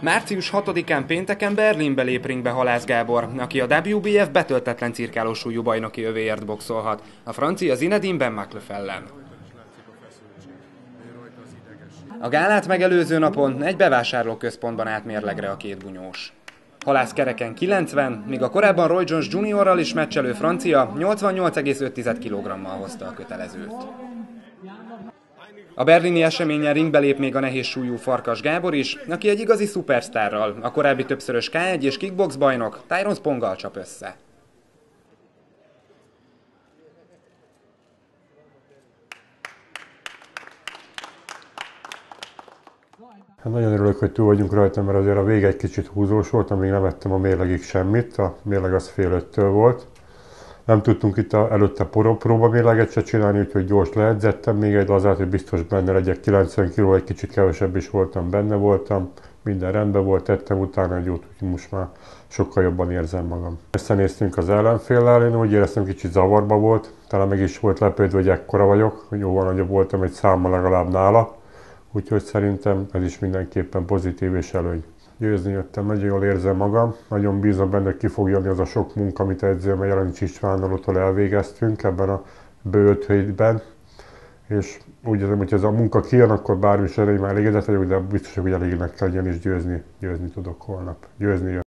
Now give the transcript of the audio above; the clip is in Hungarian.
Március 6-án pénteken Berlinbe lép ringbe Halász Gábor, aki a WBF betöltetlen cirkálós súlyú bajnoki övéért boxolhat. A francia Zinedine Ben Maklöf ellen. A gálát megelőző napon egy bevásárlóközpontban átmérlegre a két bunyós. Halász kereken 90, míg a korábban Roy Jones Juniorral is meccselő francia 88,5 kg-mal hozta a kötelezőt. A berlini eseményen ringbe lép még a nehéz súlyú Farkas Gábor is, aki egy igazi szupersztárral, a korábbi többszörös K1 és kickbox bajnok Tyron Sponggal csap össze. Hát nagyon örülök, hogy túl vagyunk rajta, mert azért a vége egy kicsit húzós volt, amíg nem vettem a mérlegig semmit, a mérleg az fél öttől volt. Nem tudtunk itt a, előtte próba mérleget se csinálni, úgyhogy gyors leedzettem még egy lazát, hogy biztos benne legyek. 90 kg, egy kicsit kevesebb is voltam, benne voltam, minden rendben volt, tettem utána egy jót, úgyhogy most már sokkal jobban érzem magam. Összenéztünk az ellenféllel, én úgy éreztem kicsit zavarba volt, talán meg is volt lepődve, hogy ekkora vagyok, hogy jóval nagyobb voltam egy számmal legalább nála, úgyhogy szerintem ez is mindenképpen pozitív és előny. Győzni jöttem, nagyon jól érzem magam, nagyon bízom benne, hogy ki fog jönni az a sok munka, amit edzőm Jelenics Istvánnal ott elvégeztünk ebben a bőt hétben, és úgy érzem, hogy ez a munka kijön, akkor bármi is már elégedett vagyok, de biztos, hogy elégnek kell és győzni, győzni tudok holnap. Győzni jön.